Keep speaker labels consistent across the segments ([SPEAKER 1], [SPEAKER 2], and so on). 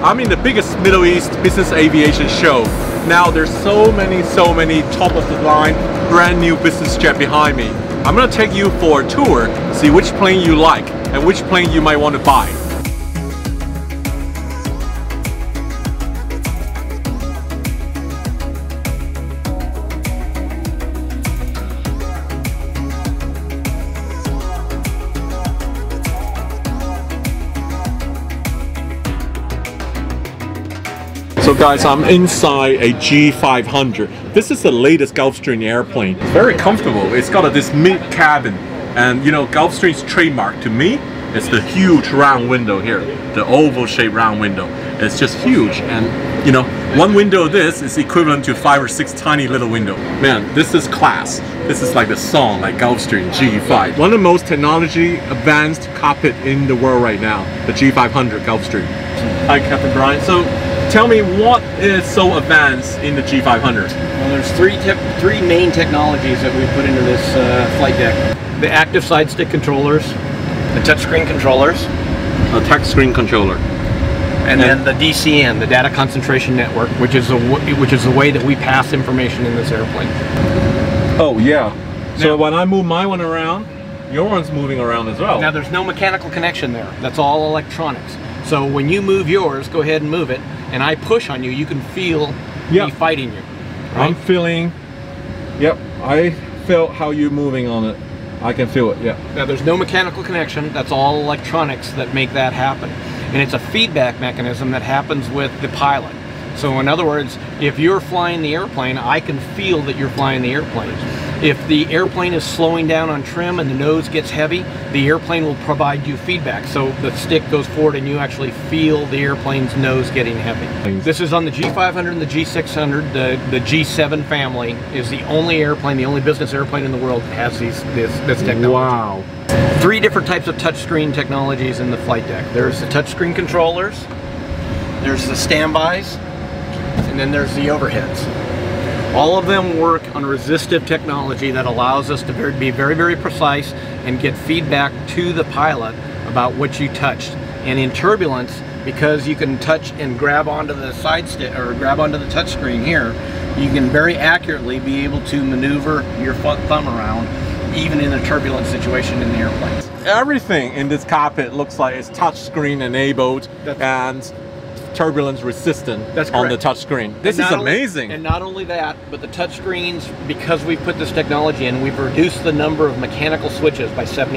[SPEAKER 1] I'm in the biggest Middle East business aviation show. Now there's so many, so many top of the line, brand new business jet behind me. I'm gonna take you for a tour, see which plane you like and which plane you might want to buy. So guys, I'm inside a G500. This is the latest Gulfstream airplane. It's very comfortable. It's got this mid cabin. And you know, Gulfstream's trademark to me is the huge round window here. The oval shaped round window. It's just huge. And you know, one window of this is equivalent to five or six tiny little window. Man, this is class. This is like the song, like Gulfstream G5. One of the most technology advanced cockpit in the world right now, the G500 Gulfstream. Hi, Captain Brian. So tell me what is so advanced in the G500?
[SPEAKER 2] Well, there's three three main technologies that we put into this uh, flight deck. The active side stick controllers, the touchscreen controllers,
[SPEAKER 1] a touchscreen controller,
[SPEAKER 2] and, and, then the DCN, the data concentration network, which is a which is the way that we pass information in this airplane.
[SPEAKER 1] Oh yeah. So now, when I move my one around, your one's moving around as well.
[SPEAKER 2] Now there's no mechanical connection there. That's all electronics. So when you move yours, go ahead and move it, and I push on you, you can feel yep. me fighting you.
[SPEAKER 1] Right? I'm feeling, yep, I felt how you're moving on it. I can feel it, yeah.
[SPEAKER 2] Now there's no mechanical connection, that's all electronics that make that happen. And it's a feedback mechanism that happens with the pilot. So in other words, if you're flying the airplane, I can feel that you're flying the airplane. If the airplane is slowing down on trim and the nose gets heavy, the airplane will provide you feedback. So the stick goes forward and you actually feel the airplane's nose getting heavy. This is on the G500 and the G600. The, the G7 family is the only airplane, the only business airplane in the world that has these, this, this technology.
[SPEAKER 1] Wow.
[SPEAKER 2] Three different types of touchscreen technologies in the flight deck. There's the touchscreen controllers, there's the standbys, and then there's the overheads. All of them work on resistive technology that allows us to be very, very precise and get feedback to the pilot about what you touched. And in turbulence, because you can touch and grab onto the side stick or grab onto the touchscreen here, you can very accurately be able to maneuver your thumb around even in a turbulent situation in the airplane.
[SPEAKER 1] Everything in this cockpit looks like it's touchscreen enabled That's and turbulence resistant
[SPEAKER 2] That's
[SPEAKER 1] on the touchscreen. This is amazing.
[SPEAKER 2] Only, and not only that, but the touchscreens, because we've put this technology in, we've reduced the number of mechanical switches by 70%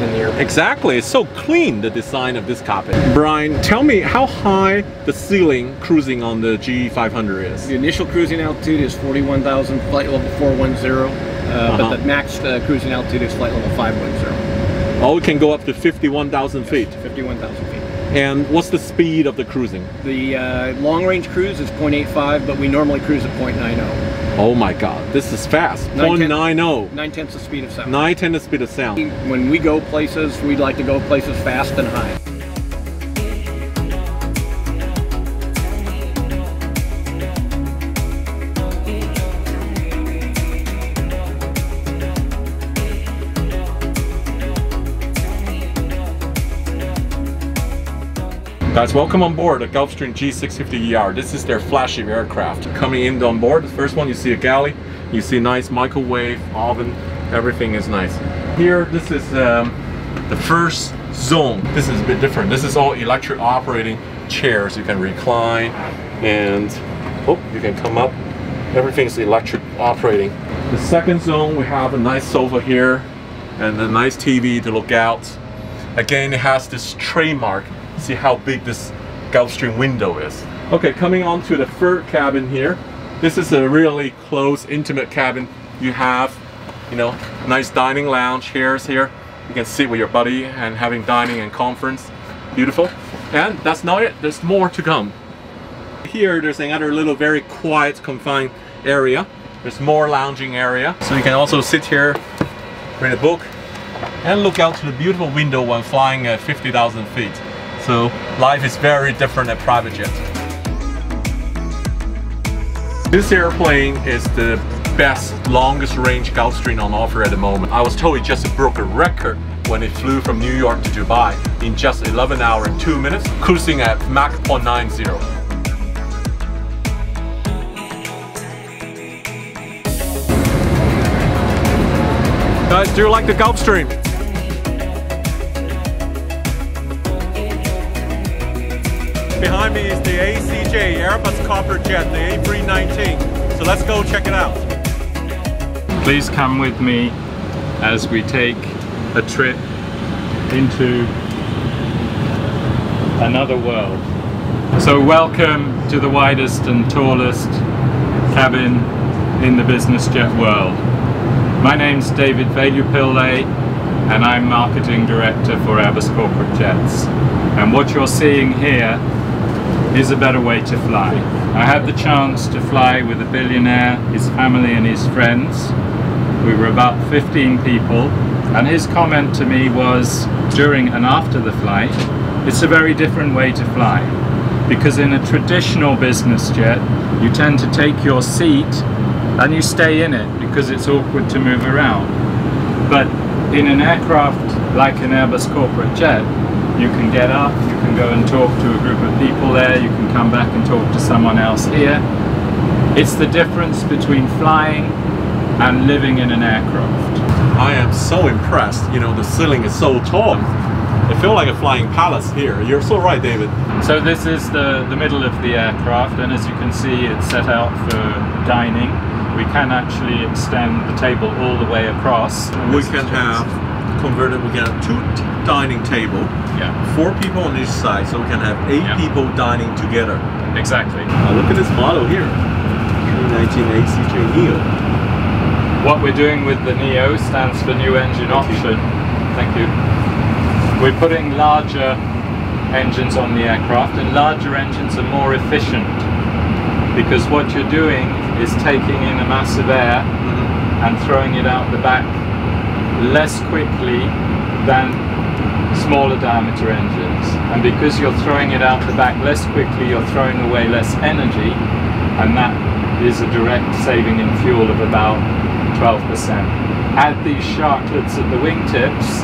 [SPEAKER 2] in the airplane.
[SPEAKER 1] Exactly. It's so clean, the design of this cockpit. Brian, tell me how high the ceiling cruising on the G500 is.
[SPEAKER 2] The initial cruising altitude is 41,000, flight level 410, uh, uh -huh. but uh-huh. the max uh, cruising altitude is flight level 510.
[SPEAKER 1] Oh, it can go up to 51,000
[SPEAKER 2] yes,
[SPEAKER 1] feet.
[SPEAKER 2] 51,000 feet.
[SPEAKER 1] And what's the speed of the cruising?
[SPEAKER 2] The uh, long range cruise is 0.85, but we normally cruise at 0.90.
[SPEAKER 1] Oh my God, this is fast. 0.90.
[SPEAKER 2] Nine tenths the speed of sound.
[SPEAKER 1] Nine tenths the speed of sound.
[SPEAKER 2] When we go places, we'd like to go places fast and high.
[SPEAKER 1] Guys, welcome on board the Gulfstream G650ER. This is their flagship aircraft. Coming in on board, the first one you see a galley, you see nice microwave, oven, everything is nice. Here, this is um, the first zone. This is a bit different. This is all electric operating chairs. You can recline and oh, you can come up. Everything's electric operating. The second zone, we have a nice sofa here and a nice TV to look out. Again, it has this trademark see how big this Gulfstream window is. Okay, coming on to the third cabin here. This is a really close, intimate cabin. You have, you know, nice dining lounge chairs here. You can sit with your buddy and having dining and conference. Beautiful. And that's not it, there's more to come. Here, there's another little very quiet, confined area. There's more lounging area. So you can also sit here, read a book, and look out to the beautiful window when flying at 50,000 feet. So life is very different at private jet. This airplane is the best longest range Gulfstream on offer at the moment. I was told it just broke a record when it flew from New York to Dubai in just 11 hours and 2 minutes, cruising at Mach 0.90. Guys, do you like the Gulfstream? Behind me is the ACJ Airbus Corporate Jet, the A319. So let's go check it out.
[SPEAKER 3] Please come with me as we take a trip into another world. So welcome to the widest and tallest cabin in the business jet world. My name's David Velupillai and I'm Marketing Director for Airbus Corporate Jets. And what you're seeing here is a better way to fly. I had the chance to fly with a billionaire, his family and his friends. We were about 15 people and his comment to me was during and after the flight, it's a very different way to fly. Because in a traditional business jet, you tend to take your seat and you stay in it because it's awkward to move around. But in an aircraft like an Airbus corporate jet, you can get up, you can go and talk to a group of people there, you can come back and talk to someone else here. It's the difference between flying and living in an aircraft.
[SPEAKER 1] I am so impressed. You know, the ceiling is so tall. It feels like a flying palace here. You're so right, David.
[SPEAKER 3] So this is the, the middle of the aircraft and as you can see it's set out for dining we can actually extend the table all the way across.
[SPEAKER 1] We can have converted, we can have two dining table,
[SPEAKER 3] yeah,
[SPEAKER 1] four people on each side, so we can have eight
[SPEAKER 3] Yeah.
[SPEAKER 1] people dining together.
[SPEAKER 3] exactly.
[SPEAKER 1] Now look at this model here, 319 ACJ Neo.
[SPEAKER 3] What we're doing with the NEO stands for new engine option. Thank you. We're putting larger engines on the aircraft and larger engines are more efficient because what you're doing is taking in a mass of air mm-hmm. and throwing it out the back less quickly than smaller diameter engines. And because you're throwing it out the back less quickly, you're throwing away less energy, and that is a direct saving in fuel of about 12%. Add these sharklets at the wingtips,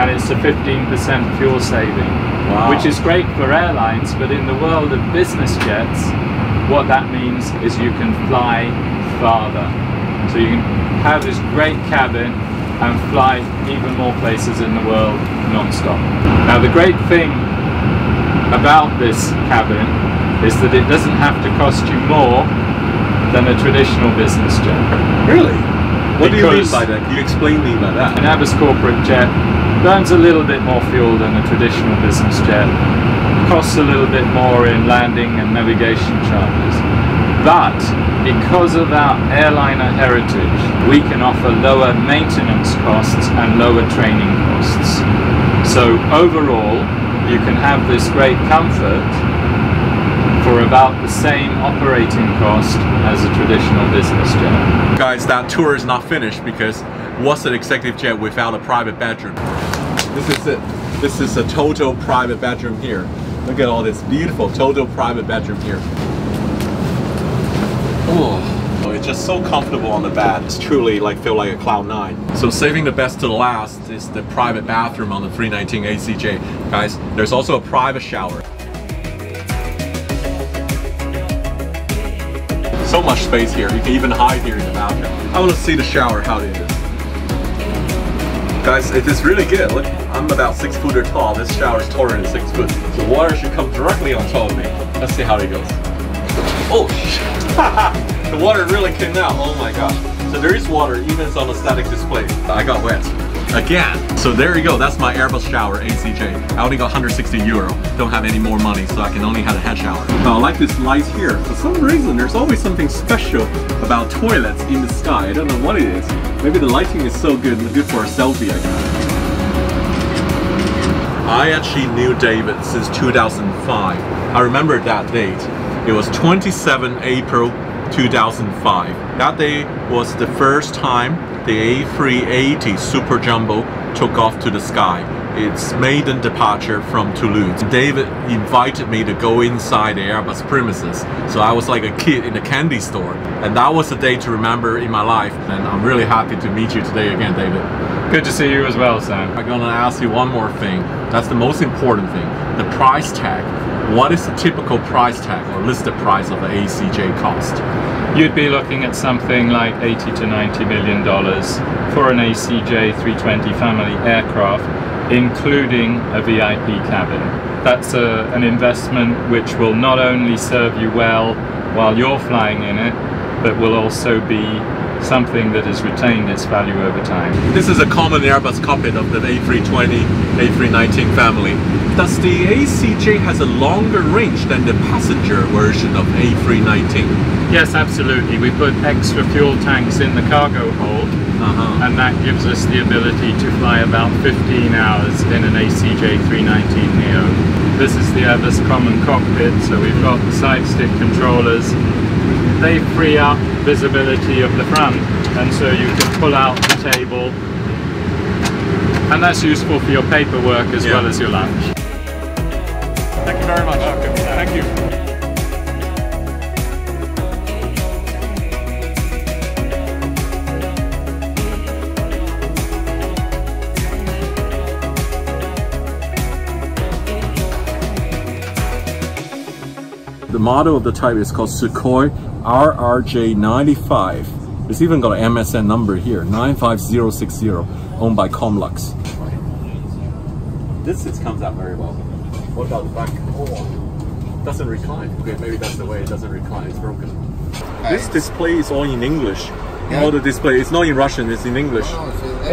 [SPEAKER 3] and it's a 15% fuel saving,
[SPEAKER 1] Wow.
[SPEAKER 3] which is great for airlines, but in the world of business jets, what that means is you can fly farther. So you can have this great cabin and fly even more places in the world non-stop. Now the great thing about this cabin is that it doesn't have to cost you more than a traditional business jet.
[SPEAKER 1] Really? What do you mean by that? Can you explain me by that?
[SPEAKER 3] An Airbus corporate jet burns a little bit more fuel than a traditional business jet, costs a little bit more in landing and navigation charges. But because of our airliner heritage, we can offer lower maintenance costs and lower training costs. So overall, you can have this great comfort for about the same operating cost as a traditional business jet.
[SPEAKER 1] Guys, that tour is not finished because what's an executive jet without a private bedroom? This is it. This is a total private bedroom here. Look at all this beautiful total private bedroom here. Oh, it's just so comfortable on the bed. It's truly like feel like a cloud nine. So saving the best to the last is the private bathroom on the 319 ACJ. Guys, there's also a private shower. So much space here. You can even hide here in the bathroom. I want to see the shower, how it is. Guys, it is really good. Look, I'm about six footer tall. This shower is taller than six foot. The water should come directly on top of me. Let's see how it goes. Oh, shit. the water really came out. Oh my gosh. So there is water, even it's on a static display. I got wet. Again. So there you go. That's my Airbus shower, ACJ. I only got 160 euro. Don't have any more money, so I can only have a head shower. Now, I like this light here. For some reason, there's always something special about toilets in the sky. I don't know what it is. Maybe the lighting is so good, good for a selfie, I guess. I actually knew David since 2005. I remember that date. It was 27 April 2005. That day was the first time the A380 Super Jumbo took off to the sky. Its maiden departure from Toulouse. David invited me to go inside the Airbus premises. So I was like a kid in a candy store. And that was a day to remember in my life. And I'm really happy to meet you today again, David.
[SPEAKER 3] Good to see you as well, Sam.
[SPEAKER 1] I'm gonna ask you one more thing. That's the most important thing. The price tag. What is the typical price tag or listed price of an ACJ cost?
[SPEAKER 3] You'd be looking at something like 80 to 90 million dollars for an ACJ 320 family aircraft, including a VIP cabin. That's a, an investment which will not only serve you well while you're flying in it, but will also be something that has retained its value over time.
[SPEAKER 1] This is a common Airbus cockpit of the A320, A319 family. Does the ACJ has a longer range than the passenger version of A319?
[SPEAKER 3] Yes, absolutely. We put extra fuel tanks in the cargo hold,
[SPEAKER 1] Uh-huh.
[SPEAKER 3] and that gives us the ability to fly about 15 hours in an ACJ 319 Neo. This is the Airbus Common Cockpit, so we've got the side stick controllers. They free up visibility of the front, and so you can pull out the table. And that's useful for your paperwork as
[SPEAKER 1] Yeah.
[SPEAKER 3] well as your lunch.
[SPEAKER 1] Thank you very much. Model of the type is called Sukhoi RRJ95. It's even got an MSN number here, 95060, owned by Comlux. This comes out very well. What about the back? Oh, doesn't recline. Okay, maybe that's the way it doesn't recline. It's broken. This display is all in English. All the display. It's not in Russian. It's in English.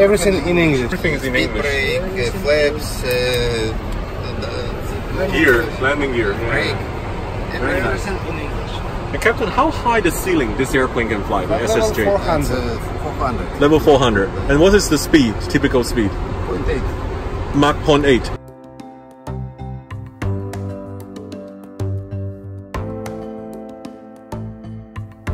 [SPEAKER 2] Everything in English.
[SPEAKER 1] Everything is in
[SPEAKER 4] Speed
[SPEAKER 1] English.
[SPEAKER 4] brake, uh, flaps, uh, the
[SPEAKER 1] Gear, landing gear.
[SPEAKER 4] brake.
[SPEAKER 1] Very nice. And Captain, how high the ceiling this airplane can fly? The SSJ.
[SPEAKER 4] It's uh, 400.
[SPEAKER 1] Level 400. And what is the speed? Typical speed?
[SPEAKER 4] 0.8.
[SPEAKER 1] Mach 0.8.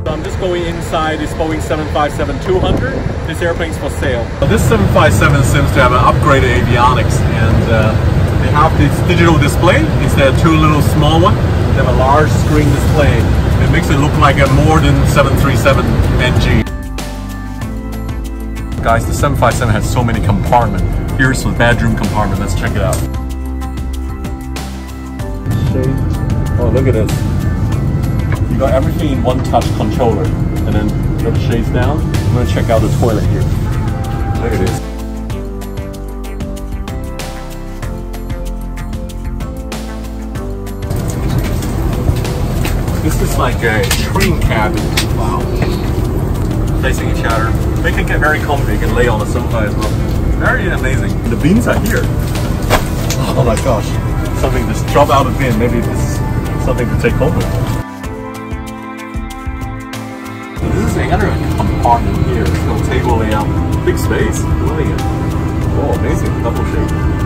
[SPEAKER 1] I'm just going inside this Boeing 757-200. This airplane's for sale. This 757 seems to have an upgraded avionics and uh, they have this digital display instead of two little small one. They have a large screen display. It makes it look like a more than 737 NG. Guys, the 757 has so many compartments. Here's the bedroom compartment. Let's check it out. Oh, look at this. You got everything in one touch controller. And then you got the shades down. I'm gonna check out the toilet here. Look at this. This is like a train cabin. Wow. Facing each other. They can get very comfy. You can lay on the sofa as well. Very amazing. The beans are here. Oh my gosh. Something just drop out of the bin. Maybe this is something to take home with. This is another compartment here. No table layout. Big space. Brilliant. Oh, amazing. Double shade.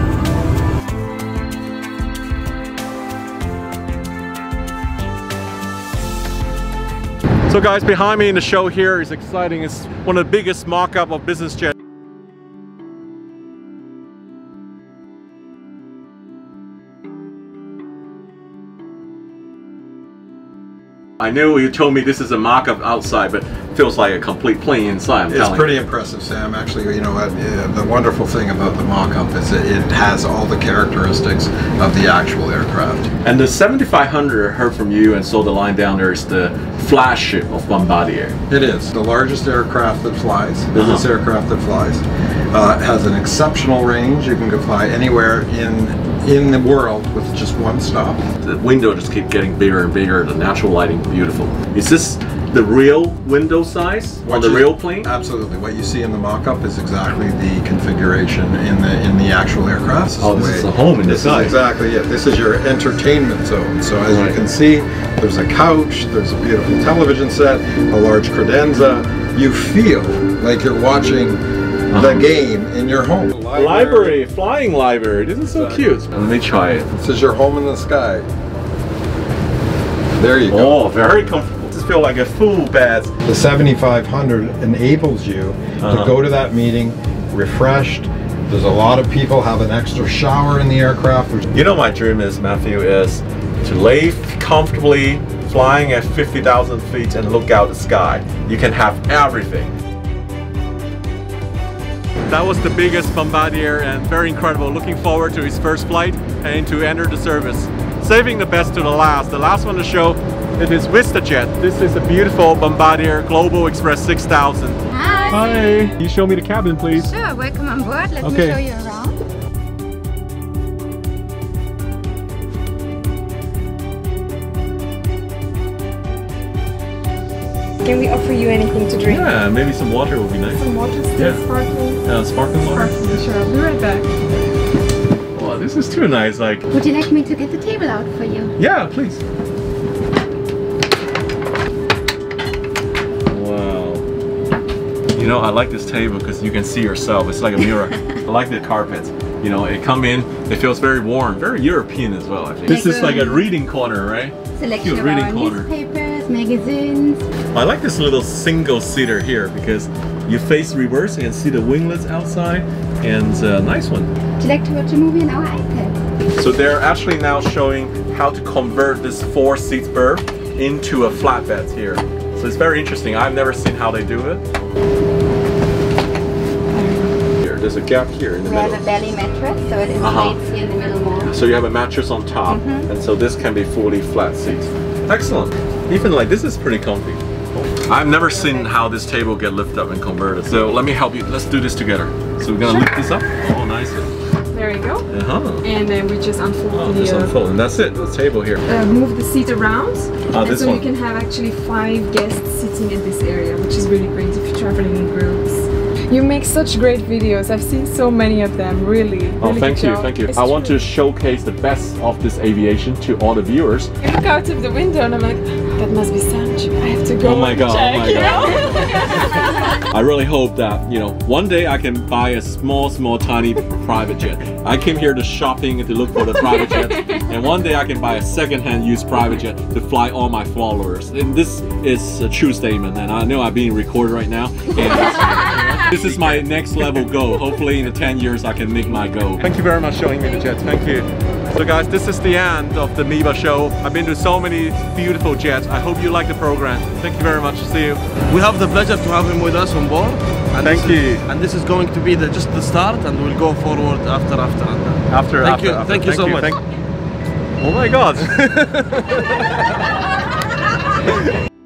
[SPEAKER 1] So guys, behind me in the show here is exciting. It's one of the biggest mock-up of business jet. I knew you told me this is a mock-up outside, but feels like a complete plane inside. I'm
[SPEAKER 5] It's pretty
[SPEAKER 1] you.
[SPEAKER 5] impressive, Sam. Actually, you know what? uh, The wonderful thing about the mock-up is that it has all the characteristics of the actual aircraft.
[SPEAKER 1] And the 7500 I heard from you and saw the line down there is the flagship of Bombardier.
[SPEAKER 5] It is the largest aircraft that flies, business
[SPEAKER 1] Uh-huh.
[SPEAKER 5] aircraft that flies. Uh, has an exceptional range. You can go fly anywhere in in the world with just one stop.
[SPEAKER 1] The window just keep getting bigger and bigger. The natural lighting, beautiful. Is this the real window size on the
[SPEAKER 5] you-
[SPEAKER 1] real plane?
[SPEAKER 5] Absolutely. What you see in the mock-up is exactly the configuration in the in the actual aircraft.
[SPEAKER 1] Oh, this is the home
[SPEAKER 5] This
[SPEAKER 1] inside.
[SPEAKER 5] is exactly it. This is your entertainment zone. So as
[SPEAKER 1] Right.
[SPEAKER 5] you can see, there's a couch, there's a beautiful television set, a large credenza. You feel like you're watching the game in your home.
[SPEAKER 1] Uh-huh. Library, flying library. This is so cute. Let me try it.
[SPEAKER 5] This is your home in the sky. There you go.
[SPEAKER 1] Oh, very comfortable. Just feel like a full bed.
[SPEAKER 5] The 7500 enables you
[SPEAKER 1] Uh-huh.
[SPEAKER 5] to go to that meeting refreshed. There's a lot of people have an extra shower in the aircraft.
[SPEAKER 1] You know my dream is, Matthew, is to lay comfortably flying at 50,000 feet and look out the sky. You can have everything. That was the biggest Bombardier and very incredible. Looking forward to his first flight and to enter the service. Saving the best to the last. The last one to show it is VistaJet. This is a beautiful Bombardier Global Express 6000.
[SPEAKER 6] Hi.
[SPEAKER 1] Hi, Can you show me the cabin please?
[SPEAKER 6] Sure, welcome on board. Let
[SPEAKER 1] Okay.
[SPEAKER 6] me show you around.
[SPEAKER 7] Can we offer you anything to drink?
[SPEAKER 1] Yeah, maybe some water would be nice.
[SPEAKER 7] Some water, still
[SPEAKER 1] Yeah.
[SPEAKER 7] sparkling.
[SPEAKER 1] Uh, sparkling water.
[SPEAKER 7] Sparkling, sure. I'll be right back.
[SPEAKER 1] Oh, this is too nice. Like,
[SPEAKER 6] Would you like me to get the table out for you?
[SPEAKER 1] yeah, please. Wow. You know, I like this table because you can see yourself. It's like a mirror. I like the carpets. You know, it come in, it feels very warm, very European as well, I think. This
[SPEAKER 6] Like
[SPEAKER 1] is like a
[SPEAKER 6] a-
[SPEAKER 1] reading corner, right?
[SPEAKER 6] Selection
[SPEAKER 1] Cute
[SPEAKER 6] of
[SPEAKER 1] reading
[SPEAKER 6] our
[SPEAKER 1] corner.
[SPEAKER 6] newspapers, magazines.
[SPEAKER 1] I like this little single seater here because you face reverse and see the winglets outside and uh, nice one.
[SPEAKER 6] Would you like to watch a movie on our iPad?
[SPEAKER 1] So they're actually now showing how to convert this four seats berth into a flatbed here. So it's very interesting. I've never seen how they do it. Here, there's a gap here in the middle.
[SPEAKER 6] We have a belly mattress, so it insulates
[SPEAKER 1] Uh-huh.
[SPEAKER 6] here in the middle more.
[SPEAKER 1] So you have a mattress on top,
[SPEAKER 6] Mhm.
[SPEAKER 1] and so this can be fully flat seats. Excellent. Even like this is pretty comfy. I've never seen how this table get lifted up and converted. So let me help you. Let's do this together. So we're gonna lift this up. Oh, nice.
[SPEAKER 7] There you go.
[SPEAKER 1] Uh-huh.
[SPEAKER 7] And then we just unfold
[SPEAKER 1] Oh,
[SPEAKER 7] the
[SPEAKER 1] just
[SPEAKER 7] uh,
[SPEAKER 1] unfold, and that's it. The table here.
[SPEAKER 7] uh, move the seat around.
[SPEAKER 1] Ah,
[SPEAKER 7] and
[SPEAKER 1] this
[SPEAKER 7] so
[SPEAKER 1] one.
[SPEAKER 7] you can have actually five guests sitting in this area, which is really great if you're traveling in groups. You make such great videos. I've seen so many of them, really.
[SPEAKER 1] Oh,
[SPEAKER 7] really
[SPEAKER 1] thank you,
[SPEAKER 7] job.
[SPEAKER 1] thank you.
[SPEAKER 7] It's
[SPEAKER 1] I want to showcase the best of this aviation to all the viewers.
[SPEAKER 7] I look out of the window and I'm like, that must be Sanj. I have to go
[SPEAKER 1] Oh my God, oh my God.
[SPEAKER 7] know?
[SPEAKER 1] I really hope that, you know, one day I can buy a small, small, tiny private jet. I came here to shopping to look for the private jet, and one day I can buy a second-hand used private jet to fly all my followers. And this is a true statement, and I know I'm being recorded right now. And this is my next level goal. Hopefully in the 10 years I can make my goal. Thank you very much showing me the jet. Thank you. So guys, this is the end of the MEBAA show. I've been to so many beautiful jets. I hope you like the program. Thank you very much. See you.
[SPEAKER 8] We have the pleasure to have him with us on board. And
[SPEAKER 1] Thank
[SPEAKER 8] this is-
[SPEAKER 1] you.
[SPEAKER 8] and this is going to be the, just the start, and we'll go forward after, after. And,
[SPEAKER 1] After,
[SPEAKER 8] Thank
[SPEAKER 1] after,
[SPEAKER 8] you-
[SPEAKER 1] after.
[SPEAKER 8] thank you so much.
[SPEAKER 1] Thank- Oh my god.